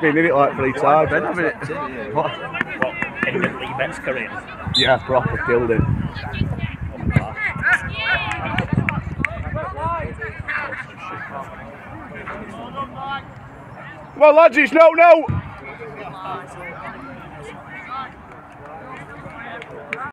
they in it like three times, then, haven't it? What? End of Lee Betts' career. Yeah, proper killed it. Come on, lads, it's no, no.